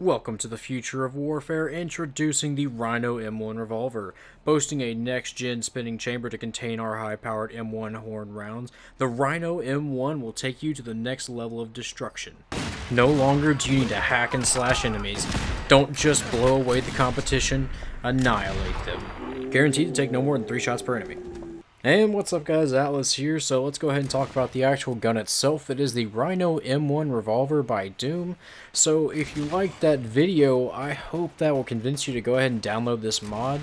Welcome to the future of warfare, introducing the Rhino M1 revolver. Boasting a next-gen spinning chamber to contain our high-powered M1 horn rounds, the Rhino M1 will take you to the next level of destruction. No longer do you need to hack and slash enemies. Don't just blow away the competition, annihilate them. Guaranteed to take no more than 3 shots per enemy. And what's up guys, Atlas here, so let's go ahead and talk about the actual gun itself. It is the Rhino M1 Revolver by Doom. So if you liked that video, I hope that will convince you to go ahead and download this mod.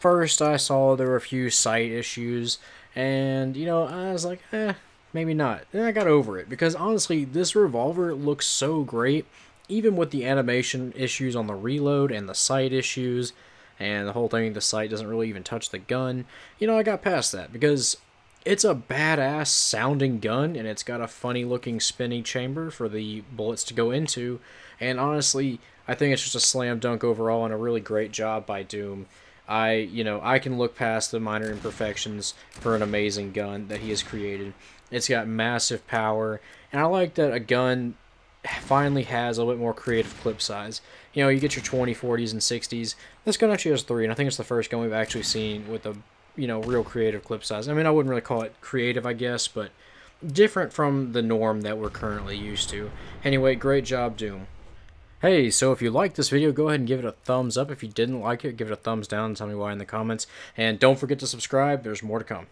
First, I saw there were a few sight issues, and you know, I was like, eh, maybe not. Then I got over it, because honestly, this revolver looks so great, even with the animation issues on the reload and the sight issues and the whole thing, the sight doesn't really even touch the gun. You know, I got past that because it's a badass sounding gun and it's got a funny looking spinny chamber for the bullets to go into. And honestly, I think it's just a slam dunk overall and a really great job by Doom. I, you know, I can look past the minor imperfections for an amazing gun that he has created. It's got massive power, and I like that a gun finally has a little bit more creative clip size. You know, you get your 20, 40s, and 60s. This gun actually has three, and I think it's the first gun we've actually seen with a, you know, real creative clip size. I mean, I wouldn't really call it creative, I guess, but different from the norm that we're currently used to. Anyway, great job, Doom. Hey, so if you liked this video, go ahead and give it a thumbs up. If you didn't like it, give it a thumbs down and tell me why in the comments. And don't forget to subscribe. There's more to come.